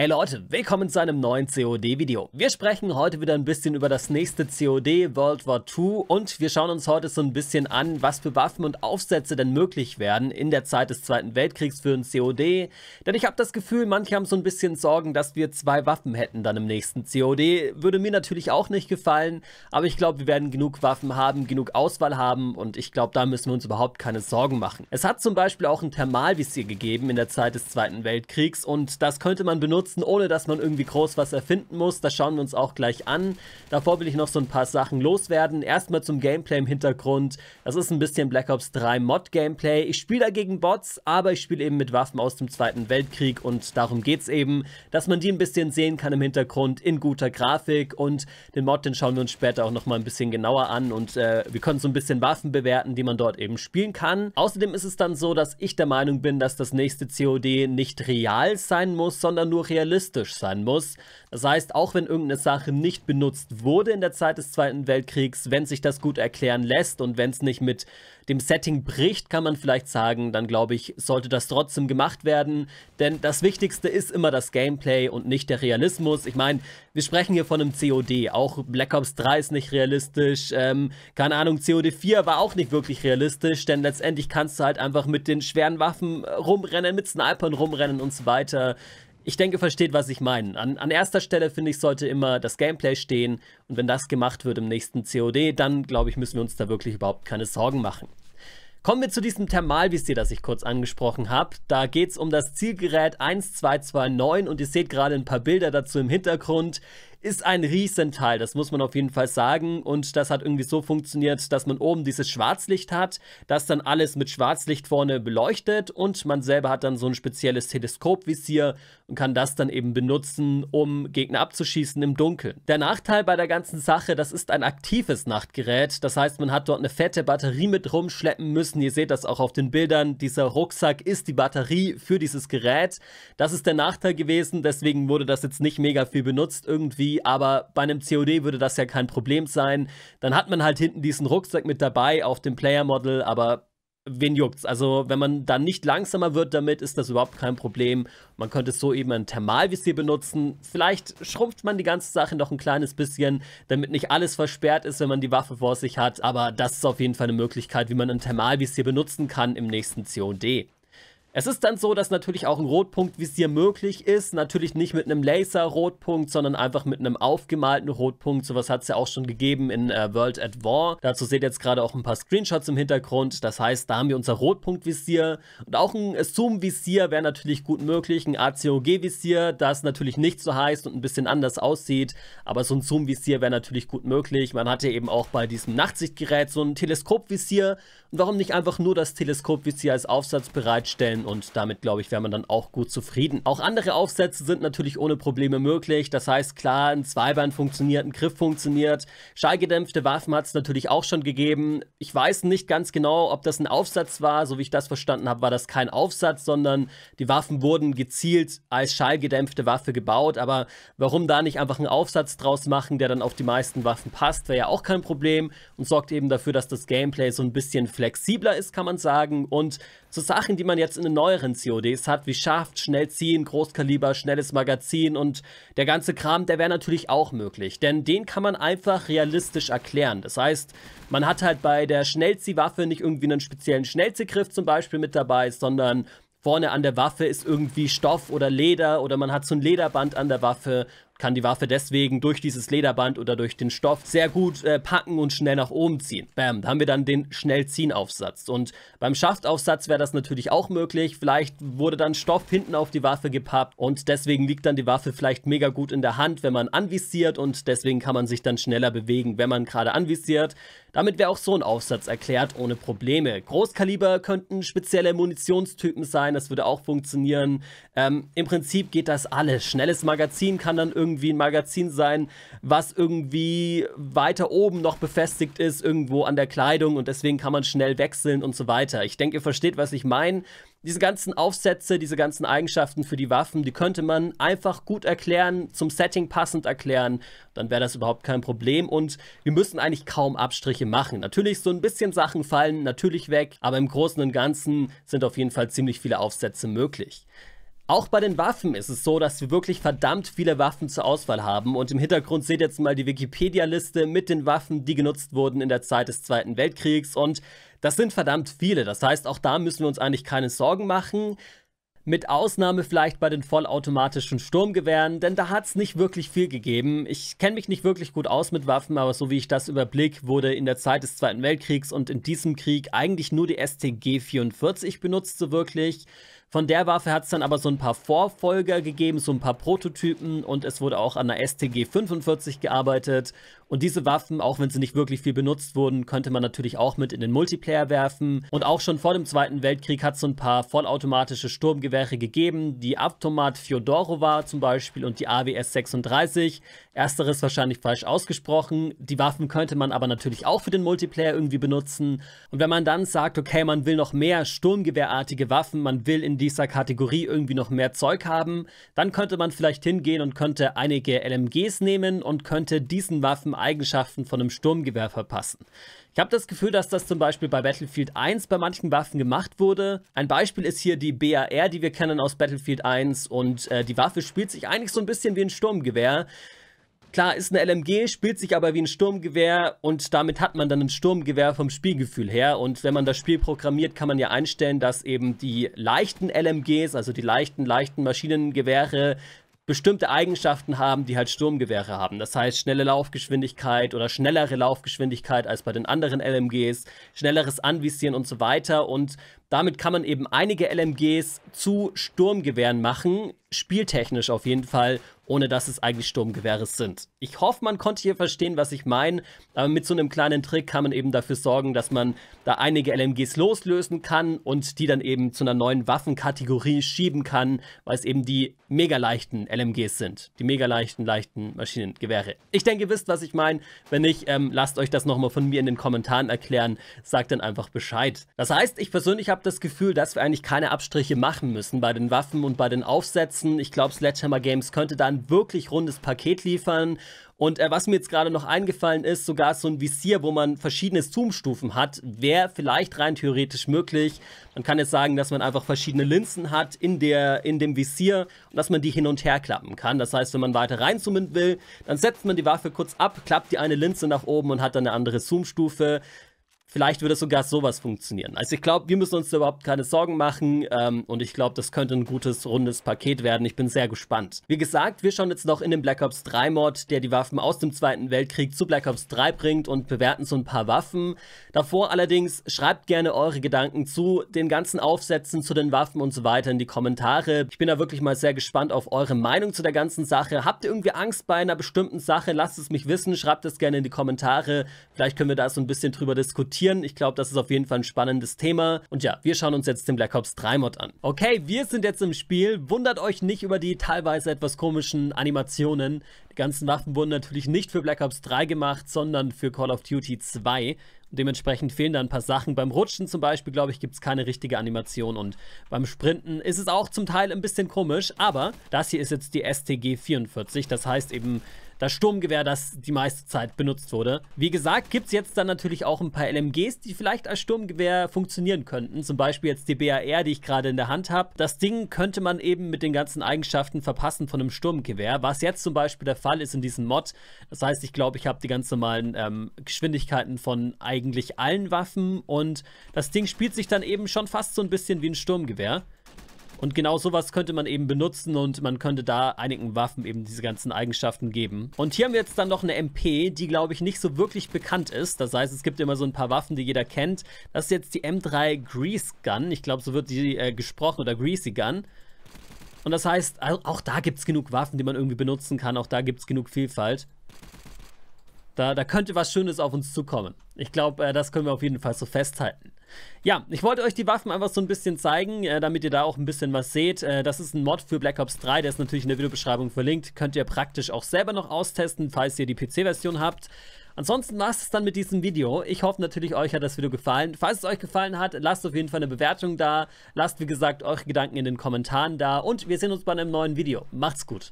Hey Leute, willkommen zu einem neuen COD-Video. Wir sprechen heute wieder ein bisschen über das nächste COD World War II und wir schauen uns heute so ein bisschen an, was für Waffen und Aufsätze denn möglich werden in der Zeit des Zweiten Weltkriegs für ein COD. Denn ich habe das Gefühl, manche haben so ein bisschen Sorgen, dass wir zwei Waffen hätten dann im nächsten COD. Würde mir natürlich auch nicht gefallen, aber ich glaube, wir werden genug Waffen haben, genug Auswahl haben und ich glaube, da müssen wir uns überhaupt keine Sorgen machen. Es hat zum Beispiel auch ein Thermalvisier gegeben in der Zeit des Zweiten Weltkriegs und das könnte man benutzen, nutzen, ohne dass man irgendwie groß was erfinden muss. Das schauen wir uns auch gleich an. Davor will ich noch so ein paar Sachen loswerden. Erstmal zum Gameplay im Hintergrund. Das ist ein bisschen Black Ops 3 Mod-Gameplay. Ich spiele dagegen Bots, aber ich spiele eben mit Waffen aus dem Zweiten Weltkrieg und darum geht es eben, dass man die ein bisschen sehen kann im Hintergrund in guter Grafik und den Mod, den schauen wir uns später auch nochmal ein bisschen genauer an und äh, wir können so ein bisschen Waffen bewerten, die man dort eben spielen kann. Außerdem ist es dann so, dass ich der Meinung bin, dass das nächste COD nicht real sein muss, sondern nur real realistisch sein muss. Das heißt, auch wenn irgendeine Sache nicht benutzt wurde in der Zeit des Zweiten Weltkriegs, wenn sich das gut erklären lässt und wenn es nicht mit dem Setting bricht, kann man vielleicht sagen, dann glaube ich, sollte das trotzdem gemacht werden. Denn das Wichtigste ist immer das Gameplay und nicht der Realismus. Ich meine, wir sprechen hier von einem COD. Auch Black Ops 3 ist nicht realistisch. Ähm, keine Ahnung, COD 4 war auch nicht wirklich realistisch, denn letztendlich kannst du halt einfach mit den schweren Waffen rumrennen, mit Snipern rumrennen und so weiter ich denke, versteht, was ich meine. An, an erster Stelle, finde ich, sollte immer das Gameplay stehen. Und wenn das gemacht wird im nächsten COD, dann, glaube ich, müssen wir uns da wirklich überhaupt keine Sorgen machen. Kommen wir zu diesem Thermalvisier, das ich kurz angesprochen habe. Da geht es um das Zielgerät 1229 und ihr seht gerade ein paar Bilder dazu im Hintergrund ist ein Riesenteil, das muss man auf jeden Fall sagen. Und das hat irgendwie so funktioniert, dass man oben dieses Schwarzlicht hat, das dann alles mit Schwarzlicht vorne beleuchtet und man selber hat dann so ein spezielles Teleskopvisier und kann das dann eben benutzen, um Gegner abzuschießen im Dunkeln. Der Nachteil bei der ganzen Sache, das ist ein aktives Nachtgerät. Das heißt, man hat dort eine fette Batterie mit rumschleppen müssen. Ihr seht das auch auf den Bildern. Dieser Rucksack ist die Batterie für dieses Gerät. Das ist der Nachteil gewesen, deswegen wurde das jetzt nicht mega viel benutzt irgendwie aber bei einem COD würde das ja kein Problem sein. Dann hat man halt hinten diesen Rucksack mit dabei auf dem Player Model, aber wen juckt's? Also, wenn man dann nicht langsamer wird damit, ist das überhaupt kein Problem. Man könnte so eben ein Thermalvisier benutzen. Vielleicht schrumpft man die ganze Sache noch ein kleines bisschen, damit nicht alles versperrt ist, wenn man die Waffe vor sich hat. Aber das ist auf jeden Fall eine Möglichkeit, wie man ein Thermalvisier benutzen kann im nächsten COD. Es ist dann so, dass natürlich auch ein Rotpunktvisier möglich ist. Natürlich nicht mit einem Laser-Rotpunkt, sondern einfach mit einem aufgemalten Rotpunkt. Sowas hat es ja auch schon gegeben in äh, World at War. Dazu seht ihr jetzt gerade auch ein paar Screenshots im Hintergrund. Das heißt, da haben wir unser Rotpunktvisier. Und auch ein Zoom-Visier wäre natürlich gut möglich. Ein ACOG-Visier, das natürlich nicht so heißt und ein bisschen anders aussieht. Aber so ein Zoom-Visier wäre natürlich gut möglich. Man hatte eben auch bei diesem Nachtsichtgerät so ein Teleskopvisier. Und warum nicht einfach nur das Teleskopvisier als Aufsatz bereitstellen? Sein und damit, glaube ich, wäre man dann auch gut zufrieden. Auch andere Aufsätze sind natürlich ohne Probleme möglich. Das heißt, klar, ein Zweiband funktioniert, ein Griff funktioniert. Schallgedämpfte Waffen hat es natürlich auch schon gegeben. Ich weiß nicht ganz genau, ob das ein Aufsatz war. So wie ich das verstanden habe, war das kein Aufsatz, sondern die Waffen wurden gezielt als schallgedämpfte Waffe gebaut. Aber warum da nicht einfach einen Aufsatz draus machen, der dann auf die meisten Waffen passt, wäre ja auch kein Problem und sorgt eben dafür, dass das Gameplay so ein bisschen flexibler ist, kann man sagen. Und so Sachen, die man jetzt in neueren CODs hat, wie Schaft, schnell ziehen, Großkaliber, schnelles Magazin und der ganze Kram, der wäre natürlich auch möglich. Denn den kann man einfach realistisch erklären. Das heißt, man hat halt bei der Schnellziehwaffe nicht irgendwie einen speziellen Schnellziehgriff zum Beispiel mit dabei, sondern vorne an der Waffe ist irgendwie Stoff oder Leder oder man hat so ein Lederband an der Waffe kann die Waffe deswegen durch dieses Lederband oder durch den Stoff sehr gut äh, packen und schnell nach oben ziehen. Bam, da haben wir dann den Schnellziehaufsatz. Und beim Schaftaufsatz wäre das natürlich auch möglich. Vielleicht wurde dann Stoff hinten auf die Waffe gepappt und deswegen liegt dann die Waffe vielleicht mega gut in der Hand, wenn man anvisiert und deswegen kann man sich dann schneller bewegen, wenn man gerade anvisiert. Damit wäre auch so ein Aufsatz erklärt ohne Probleme. Großkaliber könnten spezielle Munitionstypen sein, das würde auch funktionieren. Ähm, Im Prinzip geht das alles. Schnelles Magazin kann dann irgendwie ein Magazin sein, was irgendwie weiter oben noch befestigt ist, irgendwo an der Kleidung und deswegen kann man schnell wechseln und so weiter. Ich denke, ihr versteht, was ich meine diese ganzen Aufsätze, diese ganzen Eigenschaften für die Waffen, die könnte man einfach gut erklären, zum Setting passend erklären, dann wäre das überhaupt kein Problem und wir müssen eigentlich kaum Abstriche machen. Natürlich so ein bisschen Sachen fallen natürlich weg, aber im Großen und Ganzen sind auf jeden Fall ziemlich viele Aufsätze möglich. Auch bei den Waffen ist es so, dass wir wirklich verdammt viele Waffen zur Auswahl haben und im Hintergrund seht ihr jetzt mal die Wikipedia-Liste mit den Waffen, die genutzt wurden in der Zeit des Zweiten Weltkriegs und das sind verdammt viele. Das heißt, auch da müssen wir uns eigentlich keine Sorgen machen. Mit Ausnahme vielleicht bei den vollautomatischen Sturmgewehren, denn da hat es nicht wirklich viel gegeben. Ich kenne mich nicht wirklich gut aus mit Waffen, aber so wie ich das überblick, wurde in der Zeit des Zweiten Weltkriegs und in diesem Krieg eigentlich nur die STG 44 benutzt, so wirklich. Von der Waffe hat es dann aber so ein paar Vorfolger gegeben, so ein paar Prototypen und es wurde auch an der STG 45 gearbeitet. Und diese Waffen, auch wenn sie nicht wirklich viel benutzt wurden, könnte man natürlich auch mit in den Multiplayer werfen. Und auch schon vor dem Zweiten Weltkrieg hat es so ein paar vollautomatische Sturmgewehre gegeben. Die Automat Fjodorova zum Beispiel und die AWS 36. Ersteres wahrscheinlich falsch ausgesprochen. Die Waffen könnte man aber natürlich auch für den Multiplayer irgendwie benutzen. Und wenn man dann sagt, okay, man will noch mehr Sturmgewehrartige Waffen, man will in dieser Kategorie irgendwie noch mehr Zeug haben, dann könnte man vielleicht hingehen und könnte einige LMGs nehmen und könnte diesen Waffen Eigenschaften von einem Sturmgewehr verpassen. Ich habe das Gefühl, dass das zum Beispiel bei Battlefield 1 bei manchen Waffen gemacht wurde. Ein Beispiel ist hier die BAR, die wir kennen aus Battlefield 1 und äh, die Waffe spielt sich eigentlich so ein bisschen wie ein Sturmgewehr. Klar, ist eine LMG, spielt sich aber wie ein Sturmgewehr und damit hat man dann ein Sturmgewehr vom Spielgefühl her. Und wenn man das Spiel programmiert, kann man ja einstellen, dass eben die leichten LMGs, also die leichten, leichten Maschinengewehre, bestimmte Eigenschaften haben, die halt Sturmgewehre haben. Das heißt, schnelle Laufgeschwindigkeit oder schnellere Laufgeschwindigkeit als bei den anderen LMGs, schnelleres Anvisieren und so weiter. Und damit kann man eben einige LMGs zu Sturmgewehren machen, spieltechnisch auf jeden Fall, ohne dass es eigentlich Sturmgewehre sind. Ich hoffe, man konnte hier verstehen, was ich meine, aber mit so einem kleinen Trick kann man eben dafür sorgen, dass man da einige LMGs loslösen kann und die dann eben zu einer neuen Waffenkategorie schieben kann, weil es eben die mega leichten LMGs sind. Die mega leichten, leichten Maschinengewehre. Ich denke, ihr wisst, was ich meine. Wenn nicht, ähm, lasst euch das nochmal von mir in den Kommentaren erklären. Sagt dann einfach Bescheid. Das heißt, ich persönlich habe habe das Gefühl, dass wir eigentlich keine Abstriche machen müssen bei den Waffen und bei den Aufsätzen. Ich glaube, Sledgehammer Games könnte da ein wirklich rundes Paket liefern. Und äh, was mir jetzt gerade noch eingefallen ist, sogar so ein Visier, wo man verschiedene Zoomstufen hat, wäre vielleicht rein theoretisch möglich. Man kann jetzt sagen, dass man einfach verschiedene Linsen hat in, der, in dem Visier und dass man die hin und her klappen kann. Das heißt, wenn man weiter reinzoomen will, dann setzt man die Waffe kurz ab, klappt die eine Linse nach oben und hat dann eine andere Zoomstufe. Vielleicht würde sogar sowas funktionieren. Also ich glaube, wir müssen uns da überhaupt keine Sorgen machen ähm, und ich glaube, das könnte ein gutes, rundes Paket werden. Ich bin sehr gespannt. Wie gesagt, wir schauen jetzt noch in den Black Ops 3 Mod, der die Waffen aus dem Zweiten Weltkrieg zu Black Ops 3 bringt und bewerten so ein paar Waffen. Davor allerdings schreibt gerne eure Gedanken zu den ganzen Aufsätzen, zu den Waffen und so weiter in die Kommentare. Ich bin da wirklich mal sehr gespannt auf eure Meinung zu der ganzen Sache. Habt ihr irgendwie Angst bei einer bestimmten Sache? Lasst es mich wissen, schreibt es gerne in die Kommentare. Vielleicht können wir da so ein bisschen drüber diskutieren diskutieren. Ich glaube, das ist auf jeden Fall ein spannendes Thema. Und ja, wir schauen uns jetzt den Black Ops 3 Mod an. Okay, wir sind jetzt im Spiel. Wundert euch nicht über die teilweise etwas komischen Animationen. Ganzen Waffen wurden natürlich nicht für Black Ops 3 gemacht, sondern für Call of Duty 2. Und dementsprechend fehlen da ein paar Sachen. Beim Rutschen zum Beispiel, glaube ich, gibt es keine richtige Animation. Und beim Sprinten ist es auch zum Teil ein bisschen komisch. Aber das hier ist jetzt die STG 44. Das heißt eben das Sturmgewehr, das die meiste Zeit benutzt wurde. Wie gesagt, gibt es jetzt dann natürlich auch ein paar LMGs, die vielleicht als Sturmgewehr funktionieren könnten. Zum Beispiel jetzt die BAR, die ich gerade in der Hand habe. Das Ding könnte man eben mit den ganzen Eigenschaften verpassen von einem Sturmgewehr, was jetzt zum Beispiel der Fall ist in diesem Mod. Das heißt, ich glaube, ich habe die ganz normalen ähm, Geschwindigkeiten von eigentlich allen Waffen und das Ding spielt sich dann eben schon fast so ein bisschen wie ein Sturmgewehr. Und genau sowas könnte man eben benutzen und man könnte da einigen Waffen eben diese ganzen Eigenschaften geben. Und hier haben wir jetzt dann noch eine MP, die glaube ich nicht so wirklich bekannt ist. Das heißt, es gibt immer so ein paar Waffen, die jeder kennt. Das ist jetzt die M3 Grease Gun. Ich glaube, so wird die äh, gesprochen oder Greasy Gun. Und das heißt, auch da gibt es genug Waffen, die man irgendwie benutzen kann. Auch da gibt es genug Vielfalt. Da, da könnte was Schönes auf uns zukommen. Ich glaube, äh, das können wir auf jeden Fall so festhalten. Ja, ich wollte euch die Waffen einfach so ein bisschen zeigen, äh, damit ihr da auch ein bisschen was seht. Äh, das ist ein Mod für Black Ops 3, der ist natürlich in der Videobeschreibung verlinkt. Könnt ihr praktisch auch selber noch austesten, falls ihr die PC-Version habt. Ansonsten war es dann mit diesem Video. Ich hoffe natürlich, euch hat das Video gefallen. Falls es euch gefallen hat, lasst auf jeden Fall eine Bewertung da. Lasst, wie gesagt, eure Gedanken in den Kommentaren da. Und wir sehen uns bei einem neuen Video. Macht's gut.